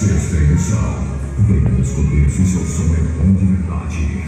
Sexta é edição. Venha descobrir se seu sonho é bom de verdade.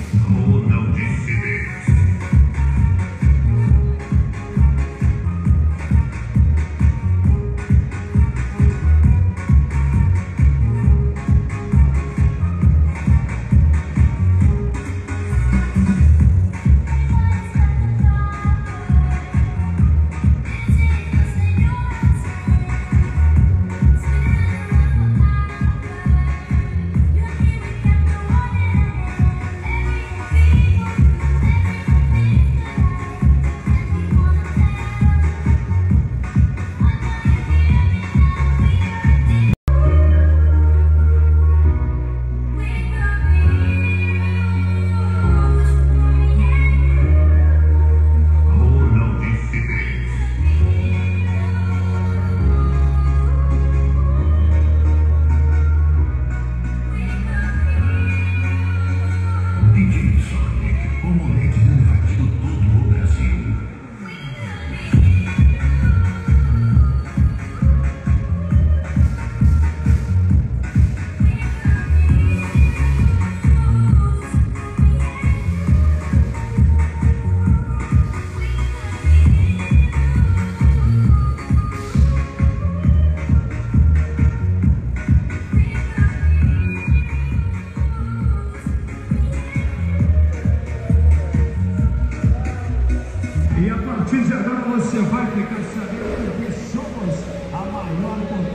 fiz agora você vai ficar sabendo que somos a maior potência.